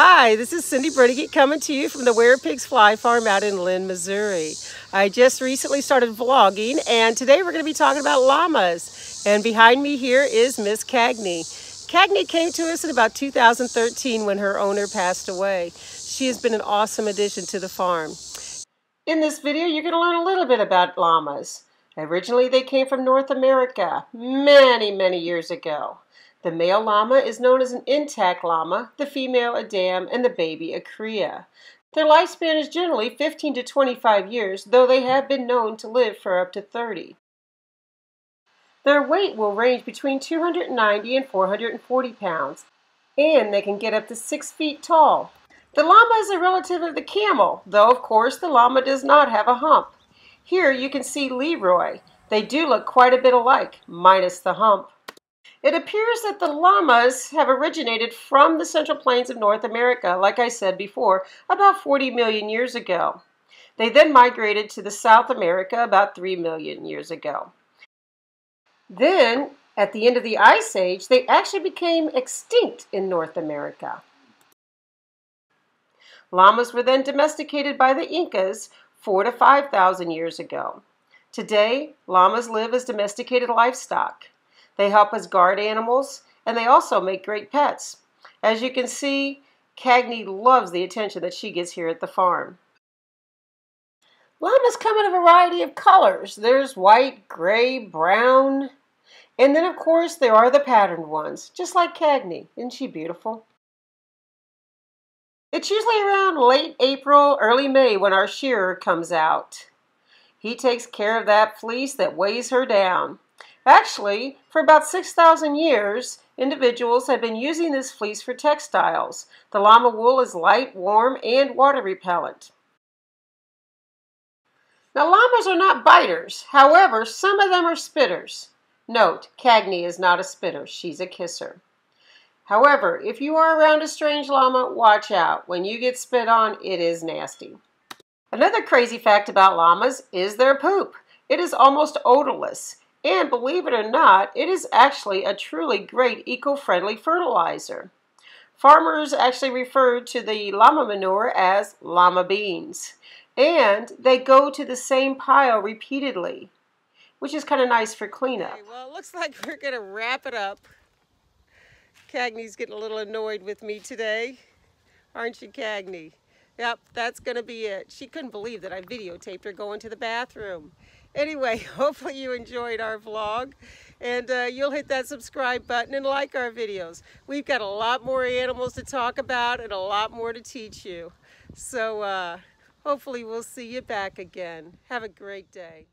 Hi, this is Cindy Brenneke coming to you from the Where Pigs Fly Farm out in Linn, Missouri. I just recently started vlogging and today we're going to be talking about llamas. And behind me here is Miss Cagney. Cagney came to us in about 2013 when her owner passed away. She has been an awesome addition to the farm. In this video, you're going to learn a little bit about llamas. Originally, they came from North America many, many years ago. The male llama is known as an intact llama, the female a dam, and the baby a cria. Their lifespan is generally 15 to 25 years, though they have been known to live for up to 30. Their weight will range between 290 and 440 pounds, and they can get up to 6 feet tall. The llama is a relative of the camel, though of course the llama does not have a hump. Here you can see Leroy. They do look quite a bit alike, minus the hump. It appears that the llamas have originated from the central plains of North America, like I said before, about 40 million years ago. They then migrated to the South America about 3 million years ago. Then, at the end of the Ice Age, they actually became extinct in North America. Llamas were then domesticated by the Incas four to 5,000 years ago. Today, llamas live as domesticated livestock. They help us guard animals, and they also make great pets. As you can see, Cagney loves the attention that she gets here at the farm. Llamas come in a variety of colors. There's white, gray, brown, and then of course there are the patterned ones, just like Cagney. Isn't she beautiful? It's usually around late April, early May when our shearer comes out. He takes care of that fleece that weighs her down. Actually, for about 6,000 years, individuals have been using this fleece for textiles. The llama wool is light, warm, and water repellent. Now, llamas are not biters. However, some of them are spitters. Note, Cagney is not a spitter. She's a kisser. However, if you are around a strange llama, watch out. When you get spit on, it is nasty. Another crazy fact about llamas is their poop. It is almost odorless. And believe it or not, it is actually a truly great eco-friendly fertilizer. Farmers actually refer to the llama manure as llama beans. And they go to the same pile repeatedly, which is kind of nice for cleanup. Okay, well, it looks like we're going to wrap it up. Cagney's getting a little annoyed with me today. Aren't you, Cagney? Yep, that's to be it. She couldn't believe that I videotaped her going to the bathroom. Anyway, hopefully you enjoyed our vlog and uh, you'll hit that subscribe button and like our videos. We've got a lot more animals to talk about and a lot more to teach you. So uh, hopefully we'll see you back again. Have a great day.